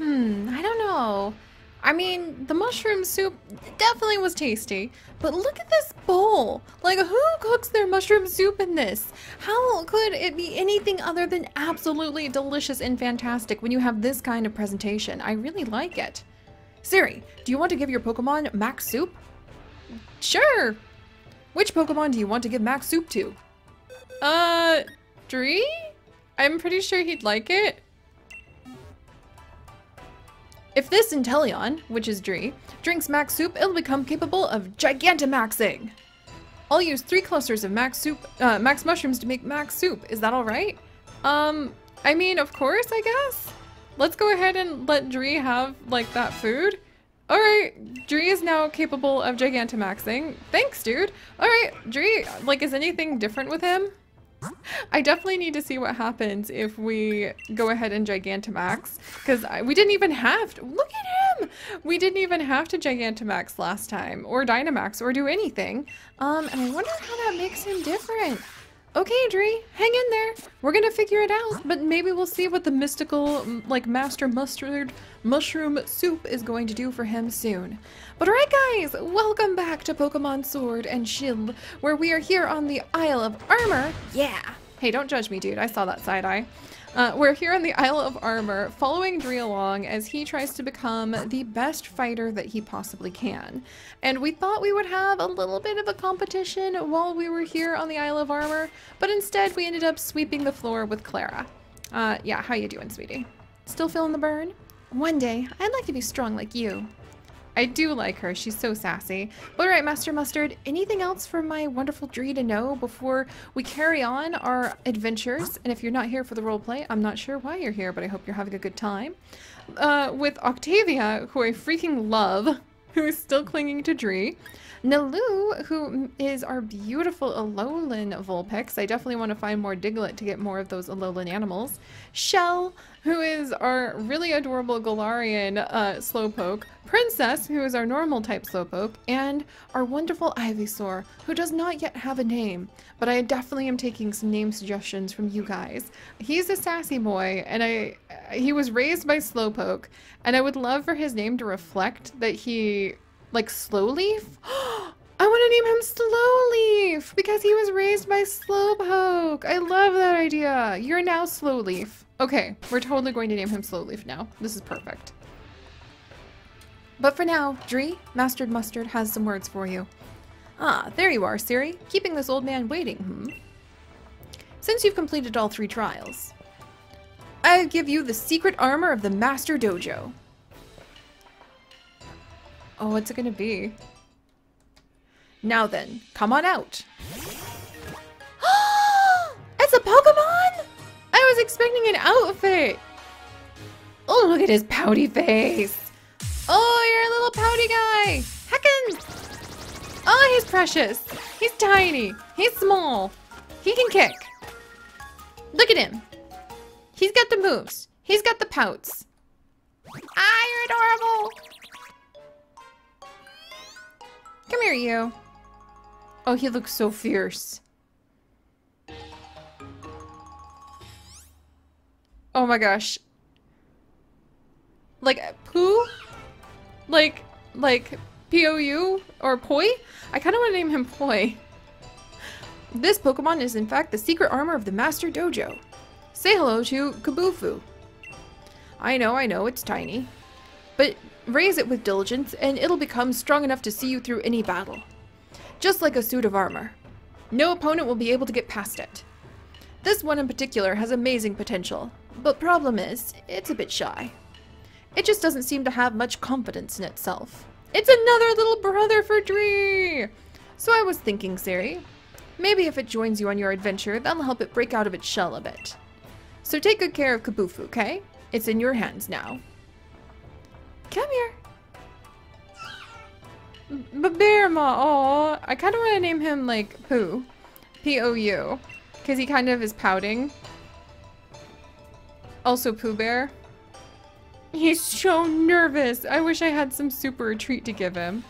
Hmm, I don't know. I mean, the mushroom soup definitely was tasty, but look at this bowl. Like, who cooks their mushroom soup in this? How could it be anything other than absolutely delicious and fantastic when you have this kind of presentation? I really like it. Seri, do you want to give your Pokemon Max Soup? Sure. Which Pokemon do you want to give Max Soup to? Uh, Dree? I'm pretty sure he'd like it. If this Inteleon, which is Dree, drinks max soup, it'll become capable of Gigantamaxing. I'll use three clusters of max soup, uh, max mushrooms to make max soup. Is that all right? Um, I mean, of course, I guess. Let's go ahead and let Dree have, like, that food. All right, Dree is now capable of Gigantamaxing. Thanks, dude. All right, Dree, like, is anything different with him? I definitely need to see what happens if we go ahead and Gigantamax because we didn't even have to. Look at him! We didn't even have to Gigantamax last time or Dynamax or do anything. Um, and I wonder how that makes him different. Okay, Dree, hang in there. We're gonna figure it out, but maybe we'll see what the mystical, like, Master Mustard Mushroom Soup is going to do for him soon. But alright guys, welcome back to Pokemon Sword and Shield, where we are here on the Isle of Armor. Yeah! Hey, don't judge me, dude. I saw that side eye. Uh, we're here on the Isle of Armor, following Dree along as he tries to become the best fighter that he possibly can. And we thought we would have a little bit of a competition while we were here on the Isle of Armor, but instead we ended up sweeping the floor with Clara. Uh, yeah, how you doing, sweetie? Still feeling the burn? One day, I'd like to be strong like you. I do like her. She's so sassy. But all right, Master Mustard, anything else for my wonderful Dree to know before we carry on our adventures? And if you're not here for the roleplay, I'm not sure why you're here, but I hope you're having a good time. Uh, with Octavia, who I freaking love, who is still clinging to Dree. Naloo, who is our beautiful Alolan Vulpix. I definitely want to find more Diglett to get more of those Alolan animals. Shell, who is our really adorable Galarian uh, Slowpoke. Princess, who is our normal type Slowpoke. And our wonderful Ivysaur, who does not yet have a name. But I definitely am taking some name suggestions from you guys. He's a sassy boy, and I he was raised by Slowpoke. And I would love for his name to reflect that he like Slowleaf? I want to name him Slowleaf because he was raised by Slowpoke. I love that idea. You're now Slowleaf. Okay, we're totally going to name him Slowleaf now. This is perfect. But for now, Dree, Mastered Mustard has some words for you. Ah, there you are, Seri. Keeping this old man waiting, hmm? Since you've completed all three trials, I give you the secret armor of the Master Dojo. Oh, what's it gonna be? Now then, come on out. Expecting an outfit. Oh, look at his pouty face. Oh, you're a little pouty guy. Heckin! Oh, he's precious. He's tiny. He's small. He can kick. Look at him. He's got the moves. He's got the pouts. Ah, you're adorable. Come here, you. Oh, he looks so fierce. Oh my gosh. Like, poo? Like, like, P-O-U? Or Poi? I kind of want to name him Poi. This Pokemon is in fact the secret armor of the Master Dojo. Say hello to Kubfu. I know, I know, it's tiny. But Raise it with diligence, and it'll become strong enough to see you through any battle. Just like a suit of armor. No opponent will be able to get past it. This one in particular has amazing potential, but problem is, it's a bit shy. It just doesn't seem to have much confidence in itself. It's another little brother for Dree! So I was thinking, Seri, maybe if it joins you on your adventure, that'll help it break out of its shell a bit. So take good care of Kubfu, okay? It's in your hands now. Come here. Babirma, oh, I kind of want to name him like Pooh. P-O-U. Because he kind of is pouting. Also Pooh Bear. He's so nervous. I wish I had some super treat to give him.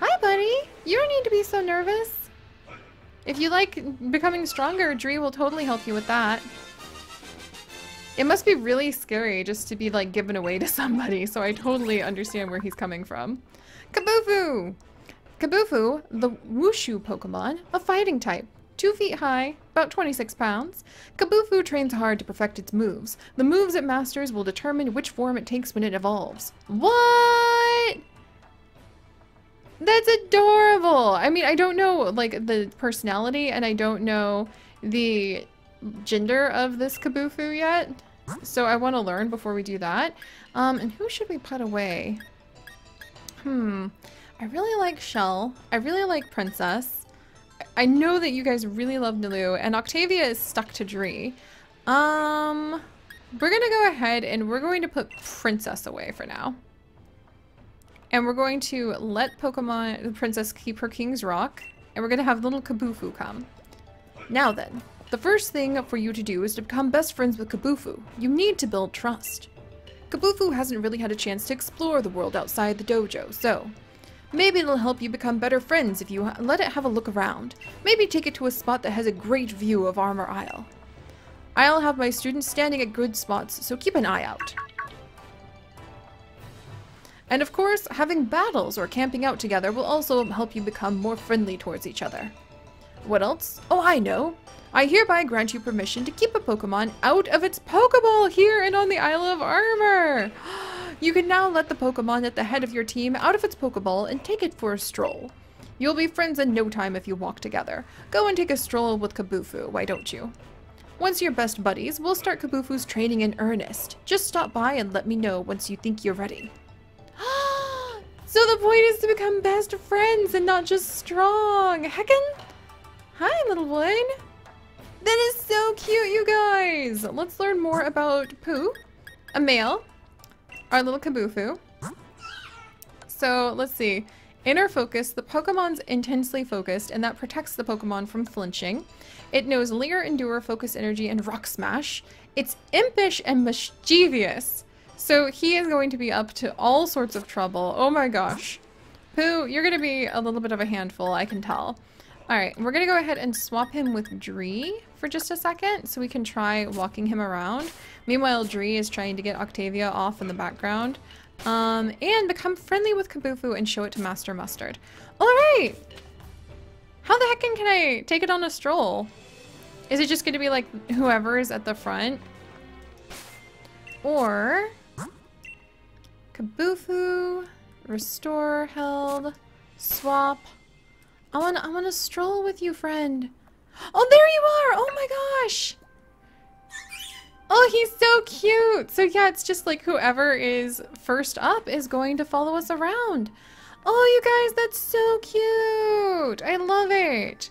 Hi, buddy. You don't need to be so nervous. If you like becoming stronger, Dree will totally help you with that. It must be really scary just to be like given away to somebody, so I totally understand where he's coming from. Kubfu! Kubfu, the Wushu Pokemon, a fighting type. Two feet high, about 26 pounds. Kubfu trains hard to perfect its moves. The moves it masters will determine which form it takes when it evolves. What? That's adorable! I mean, I don't know, like, the personality, and I don't know the gender of this Kubfu yet. So I want to learn before we do that. Um, and who should we put away? Hmm. I really like Shell. I really like Princess. I know that you guys really love Nilou, and Octavia is stuck to Dree. Um, we're gonna go ahead and we're going to put Princess away for now. And we're going to let Pokemon, the Princess keep her King's Rock, and we're gonna have little Kubfu come. Now then, the first thing for you to do is to become best friends with Kubfu. You need to build trust. Kubfu hasn't really had a chance to explore the world outside the dojo, so maybe it'll help you become better friends if you let it have a look around. Maybe take it to a spot that has a great view of Armor Isle. I'll have my students standing at good spots, so keep an eye out. And of course, having battles or camping out together will also help you become more friendly towards each other. What else? Oh, I know. I hereby grant you permission to keep a Pokemon out of its Pokeball here and on the Isle of Armor. You can now let the Pokemon at the head of your team out of its Pokeball and take it for a stroll. You'll be friends in no time if you walk together. Go and take a stroll with Kubfu, why don't you? Once you're best buddies, we'll start Kubfu's training in earnest. Just stop by and let me know once you think you're ready. so the point is to become best friends and not just strong. Heckin'? Hi, little one. That is so cute, you guys. Let's learn more about Pooh, a male, our little Kubfu. So let's see. Inner focus, the Pokemon's intensely focused, and that protects the Pokemon from flinching. It knows Leer, Endure, Focus Energy, and Rock Smash. It's impish and mischievous. So he is going to be up to all sorts of trouble. Oh my gosh. Pooh, you're going to be a little bit of a handful, I can tell. Alright, we're to go ahead and swap him with Dree for just a second so we can try walking him around. Meanwhile, Dree is trying to get Octavia off in the background. Um, and become friendly with Kubfu and show it to Master Mustard. Alright! How the heck can I take it on a stroll? Is it just to be like whoever is at the front? Or... Kubfu, restore held, swap. I want I want to stroll with you, friend. Oh, there you are! Oh my gosh! Oh, he's so cute! So yeah, it's just like whoever is first up is going to follow us around. Oh, you guys, that's so cute! I love it!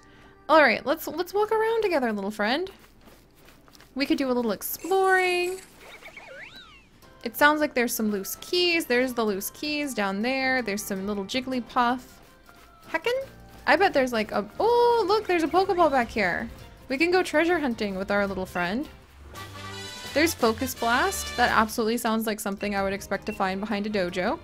Alright, let's let's walk around together, little friend. We could do a little exploring. It sounds like there's some loose keys. There's the loose keys down there. There's some little Jigglypuff. Heckin'? I bet there's like a- Oh, look, there's a Pokeball back here. We can go treasure hunting with our little friend. There's Focus Blast. That absolutely sounds like something I would expect to find behind a dojo.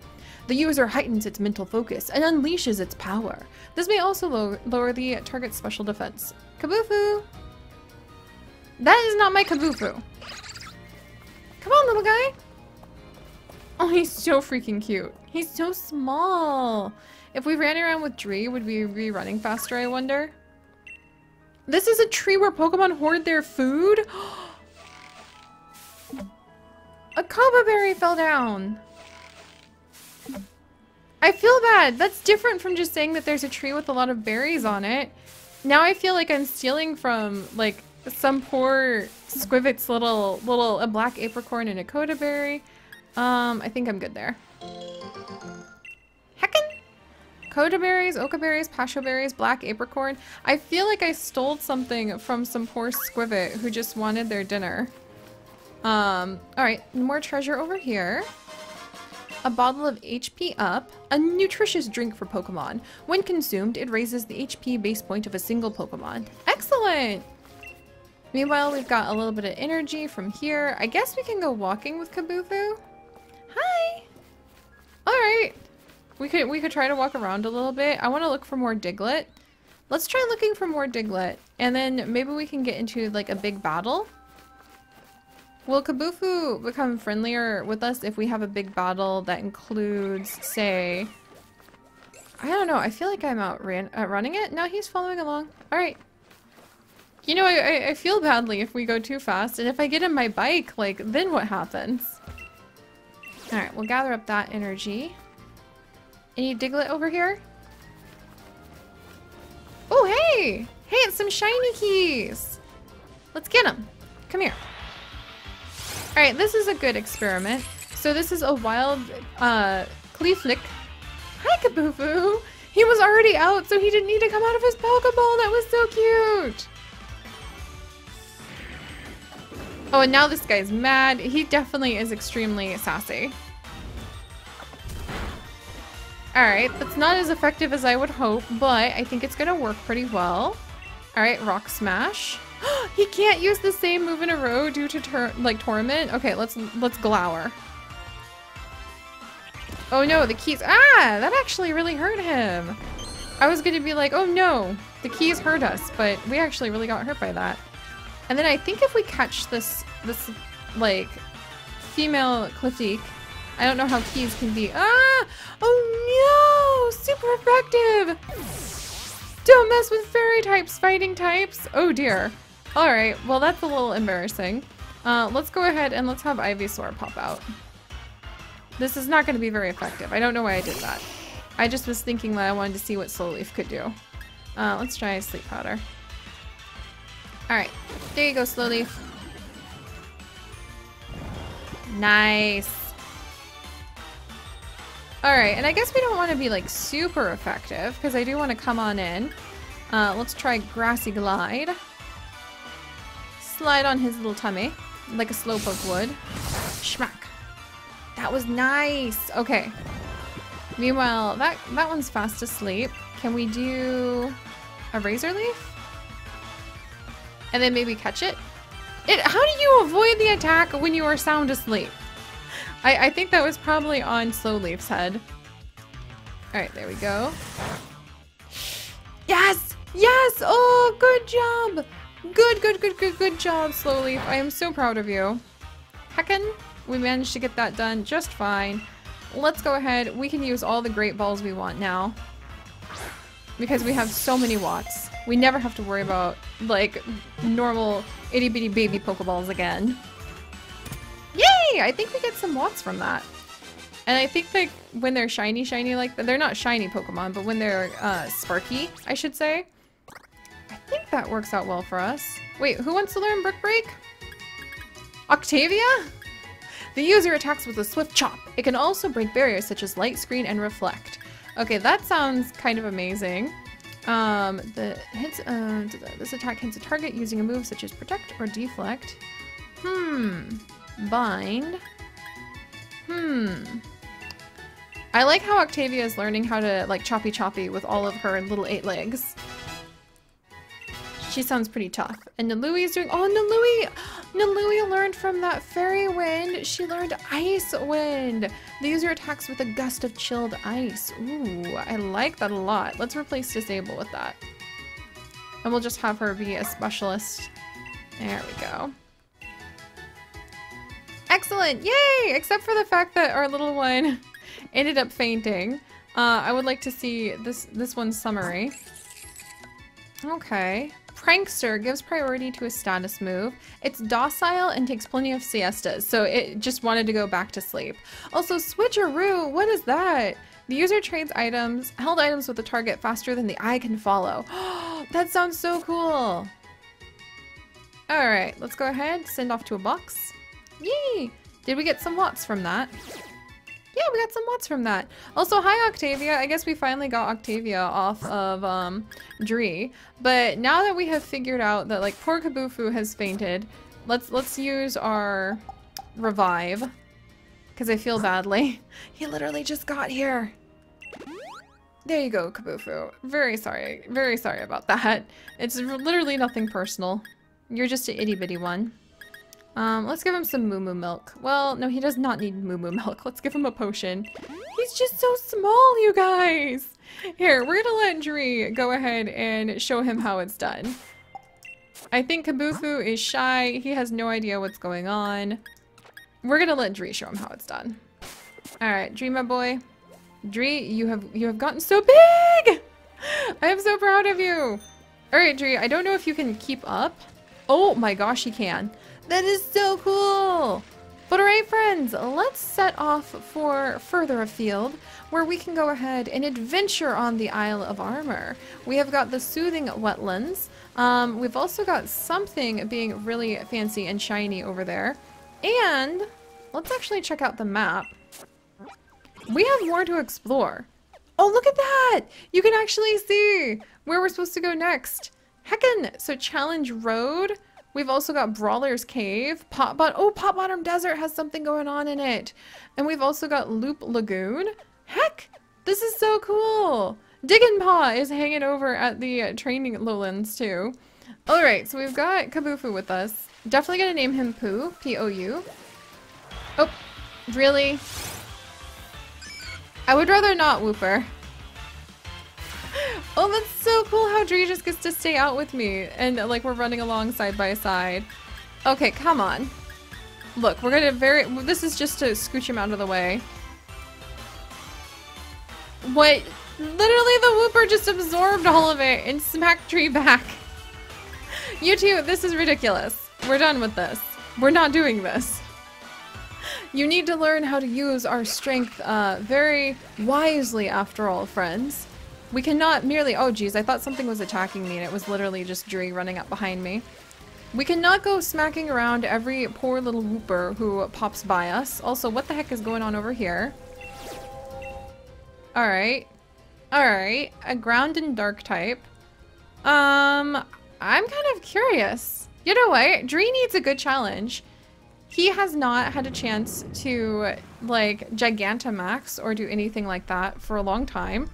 The user heightens its mental focus and unleashes its power. This may also lo lower the target's special defense. Kubfu! That is not my Kubfu. Come on, little guy. Oh, he's so freaking cute. He's so small. If we ran around with Dree, would we be running faster, I wonder? This is a tree where Pokemon hoard their food? a Coba berry fell down. I feel bad. That's different from just saying that there's a tree with a lot of berries on it. Now I feel like I'm stealing from, like, some poor Skwovet's little, little, a black apricorn and a Koda berry. Um, I think I'm good there. Koda berries, occa berries, passho berries, black apricorn. I feel like I stole something from some poor Skwovet who just wanted their dinner. Um, alright, more treasure over here. A bottle of HP Up, a nutritious drink for Pokemon. When consumed, it raises the HP base point of a single Pokemon. Excellent! Meanwhile, we've got a little bit of energy from here. I guess we can go walking with Kubfu. Hi! Alright, we could we could try to walk around a little bit. I want to look for more Diglett. Let's try looking for more Diglett. And then maybe we can get into like a big battle. Will Kubfu become friendlier with us if we have a big battle that includes, say... I don't know, I feel like I'm out ran uh, running it. No, he's following along. Alright. You know, I, I feel badly if we go too fast, and if I get in my bike, like, then what happens? Alright, we'll gather up that energy. Any Diglett over here? Oh, hey! Hey, it's some shiny keys! Let's get them. Come here. Alright, this is a good experiment. So this is a wild uh, Klefki. Hi, Kubfu! He was already out, so he didn't need to come out of his Pokeball. That was so cute! Oh, and now this guy's mad. He definitely is extremely sassy. Alright, that's not as effective as I would hope, but I think it's gonna work pretty well. Alright, Rock Smash. he can't use the same move in a row due to like torment. Okay, let's let's glower. Oh no, the keys. Ah, that actually really hurt him. I was gonna be like, oh no, the keys hurt us, but we actually really got hurt by that. And then I think if we catch this this like female Klefki, I don't know how keys can be. Ah! Oh no! Super effective! Don't mess with fairy types, fighting types. Oh dear. Alright, well that's a little embarrassing. Uh, let's go ahead and let's have Ivysaur pop out. This is not going to be very effective. I don't know why I did that. I just was thinking that I wanted to see what Slow Leaf could do. Uh, let's try Sleep Powder. Alright, there you go, Slow Leaf. Nice. Alright, and I guess we don't want to be like super effective because I do want to come on in. Uh, let's try Grassy Glide. Slide on his little tummy like a slope of wood. Schmack. That was nice. Okay. Meanwhile, that, that one's fast asleep. Can we do a Razor Leaf? And then maybe catch it? It. How do you avoid the attack when you are sound asleep? I, I think that was probably on Slow Leaf's head. Alright, there we go. Yes! Yes! Oh, good job! Good, good, good, good, good job, Slow Leaf. I am so proud of you. Heckin', we managed to get that done just fine. Let's go ahead. We can use all the great balls we want now. Because we have so many watts. We never have to worry about, like, normal itty-bitty baby Pokeballs again. Yay! I think we get some watts from that. And I think like when they're shiny shiny like that. they're not shiny Pokemon, but when they're uh, sparky, I should say, I think that works out well for us. Wait, who wants to learn Brick Break? Octavia? The user attacks with a swift chop. It can also break barriers such as light screen and reflect. Okay, that sounds kind of amazing. Um, the hits, uh, this attack hits a target using a move such as protect or deflect. Hmm. Bind. Hmm. I like how Octavia is learning how to like choppy choppy with all of her little eight legs. She sounds pretty tough. And Nalui is doing- oh, Nalui! Nalui learned from that fairy wind. She learned ice wind. The user attacks with a gust of chilled ice. Ooh, I like that a lot. Let's replace disable with that. And we'll just have her be a specialist. There we go. Excellent! Yay! Except for the fact that our little one ended up fainting. Uh, I would like to see this, this one's summary. Okay. Prankster gives priority to a status move. It's docile and takes plenty of siestas, so it just wanted to go back to sleep. Also, switcheroo! What is that? The user trades items, held items with the target faster than the eye can follow. that sounds so cool! Alright, let's go ahead, send off to a box. Yay! Did we get some watts from that? Yeah, we got some watts from that. Also, hi Octavia. I guess we finally got Octavia off of um, Dree. But now that we have figured out that like poor Kubfu has fainted, let's let's use our revive. Because I feel badly. He literally just got here. There you go, Kubfu. Very sorry. Very sorry about that. It's literally nothing personal. You're just an itty bitty one. Um, let's give him some moo moo milk. Well, no, he does not need moo moo milk. Let's give him a potion. He's just so small, you guys. Here, we're gonna let Dree go ahead and show him how it's done. I think Kubfu is shy. He has no idea what's going on. We're gonna let Dree show him how it's done. All right, Dree, my boy. Dree, you have you have gotten so big. I am so proud of you. All right, Dree. I don't know if you can keep up. Oh my gosh, he can. That is so cool. But all right, friends, let's set off for further afield where we can go ahead and adventure on the Isle of Armor. We have got the soothing wetlands. Um, we've also got something being really fancy and shiny over there. And let's actually check out the map. We have more to explore. Oh, look at that! You can actually see where we're supposed to go next. Heckin! So Challenge Road. We've also got Brawler's Cave. Pot Bot oh, Pot Bottom Desert has something going on in it. And we've also got Loop Lagoon. Heck! This is so cool! Diggin' Pa is hanging over at the training lowlands too. Alright, so we've got Kubfu with us. Definitely gonna name him Pooh. P-O-U. Oh, really? I would rather not Wooper. Oh, that's so cool how Dree just gets to stay out with me and like we're running along side by side. Okay, come on. Look, we're gonna very- this is just to scooch him out of the way. What? Literally the Wooper just absorbed all of it and smacked Dree back. You two, this is ridiculous. We're done with this. We're not doing this. You need to learn how to use our strength uh, very wisely after all, friends. We cannot merely- oh geez, I thought something was attacking me and it was literally just Dree running up behind me. We cannot go smacking around every poor little Wooper who pops by us. Also, what the heck is going on over here? Alright. Alright. A ground and dark type. Um, I'm kind of curious. You know what? Dree needs a good challenge. He has not had a chance to, like, Gigantamax or do anything like that for a long time.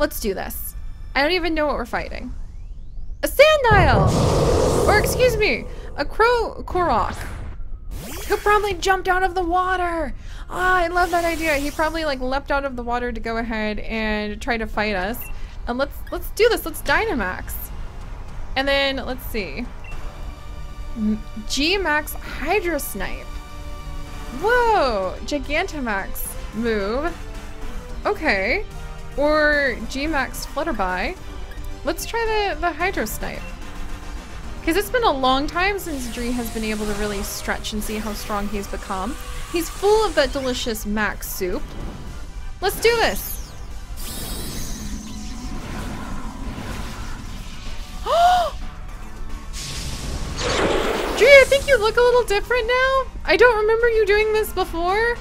Let's do this. I don't even know what we're fighting. A Sandile! Or excuse me, a Krokorok. Who probably jumped out of the water. Ah, I love that idea. He probably like leapt out of the water to go ahead and try to fight us. And let's let's do this. Let's Dynamax. And then let's see. G-Max Hydro Snipe. Whoa, Gigantamax move. Okay. Or G-Max Flutterby. Let's try the, the Hydro Snipe. Because it's been a long time since Dree has been able to really stretch and see how strong he's become. He's full of that delicious max soup. Let's do this! Dree, I think you look a little different now. I don't remember you doing this before.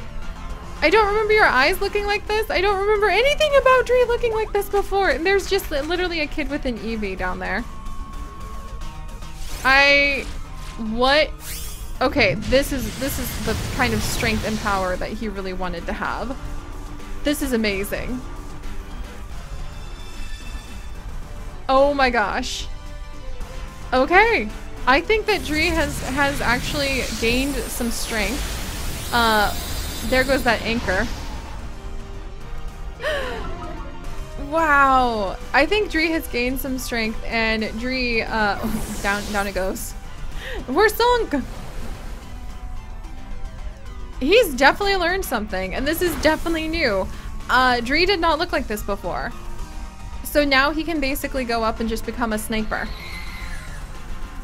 I don't remember your eyes looking like this. I don't remember anything about Dree looking like this before. And there's just literally a kid with an Eevee down there. I... What? Okay, this is this is the kind of strength and power that he really wanted to have. This is amazing. Oh my gosh. Okay. I think that Dree has has actually gained some strength. Uh there goes that anchor. wow. I think Dree has gained some strength and Dree, uh, down, down it goes. We're sunk. He's definitely learned something and this is definitely new. Uh, Dree did not look like this before. So now he can basically go up and just become a sniper.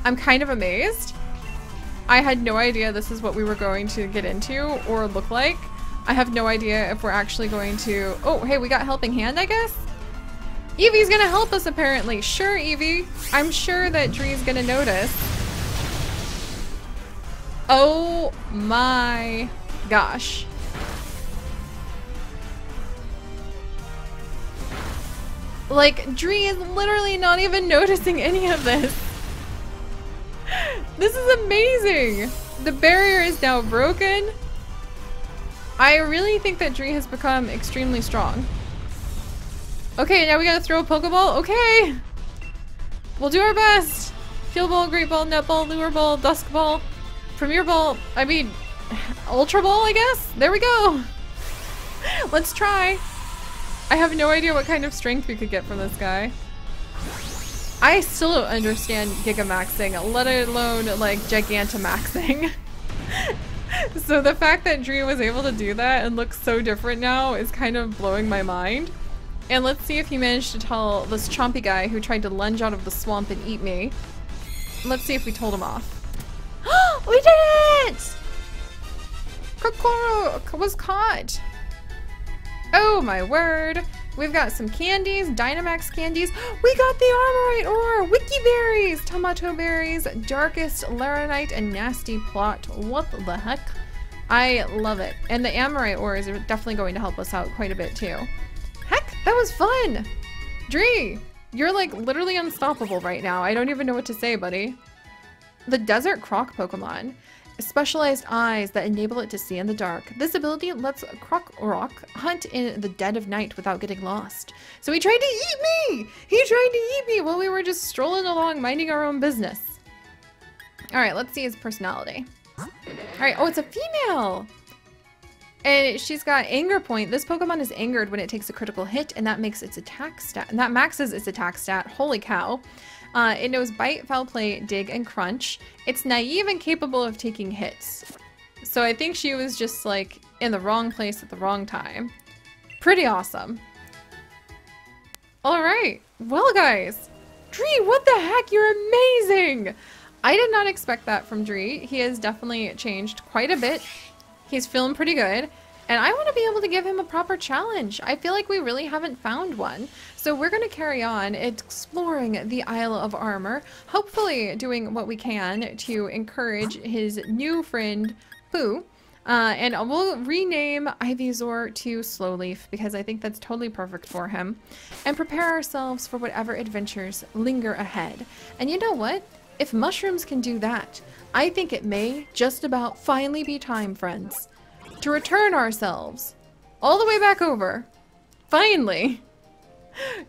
I'm kind of amazed. I had no idea this is what we were going to get into or look like. I have no idea if we're actually going to... Oh, hey, we got Helping Hand, I guess? Eevee's gonna help us, apparently. Sure, Eevee. I'm sure that Dree's gonna notice. Oh my gosh. Like, Dree is literally not even noticing any of this. This is amazing! The barrier is now broken. I really think that Dree has become extremely strong. Okay, now we gotta throw a Pokeball? Okay! We'll do our best! Fuel Ball, Great Ball, Net Ball, Lure Ball, Dusk Ball, Premier Ball, I mean, Ultra Ball, I guess? There we go! Let's try! I have no idea what kind of strength we could get from this guy. I still don't understand Gigamaxing, let alone like Gigantamaxing. so the fact that Dree was able to do that and look so different now is kind of blowing my mind. And let's see if he managed to tell this chompy guy who tried to lunge out of the swamp and eat me. Let's see if we told him off. we did it! Krokorok was caught. Oh my word. We've got some candies, Dynamax candies. We got the Armorite ore, Wiki berries, Tamato berries, Darkest Laranite, and Nasty Plot. What the heck? I love it. And the Armorite ore is definitely going to help us out quite a bit too. Heck, that was fun! Dree, you're like literally unstoppable right now. I don't even know what to say, buddy. The Desert Croc Pokemon specialized eyes that enable it to see in the dark. This ability lets Krokorok hunt in the dead of night without getting lost. So he tried to eat me! He tried to eat me while we were just strolling along minding our own business. Alright, let's see his personality. Alright, oh, it's a female! And she's got anger point. This Pokemon is angered when it takes a critical hit, and that makes its attack stat, and that maxes its attack stat. Holy cow. Uh, it knows Bite, Foul Play, Dig, and Crunch. It's naive and capable of taking hits. So I think she was just like in the wrong place at the wrong time. Pretty awesome. Alright, well guys, Dree, what the heck? You're amazing! I did not expect that from Dree. He has definitely changed quite a bit. He's feeling pretty good. And I want to be able to give him a proper challenge. I feel like we really haven't found one. So we're going to carry on exploring the Isle of Armor, hopefully doing what we can to encourage his new friend, Pooh. Uh, and we'll rename Ivysaur to Slowleaf because I think that's totally perfect for him. And prepare ourselves for whatever adventures linger ahead. And you know what? If mushrooms can do that, I think it may just about finally be time, friends to return ourselves all the way back over, finally,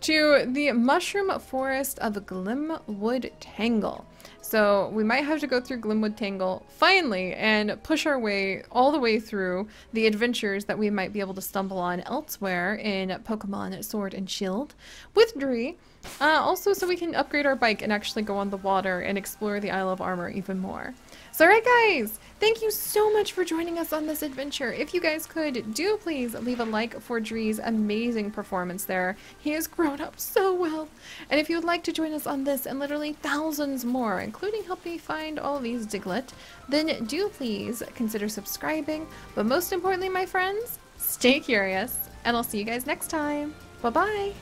to the mushroom forest of Glimwood Tangle. So we might have to go through Glimwood Tangle finally and push our way all the way through the adventures that we might be able to stumble on elsewhere in Pokemon Sword and Shield with Dree. Uh, also so we can upgrade our bike and actually go on the water and explore the Isle of Armor even more. So alright guys, thank you so much for joining us on this adventure. If you guys could, do please leave a like for Dree's amazing performance there. He has grown up so well. And if you would like to join us on this and literally thousands more, including help me find all these Diglett, then do please consider subscribing. But most importantly, my friends, stay curious, and I'll see you guys next time. Bye-bye!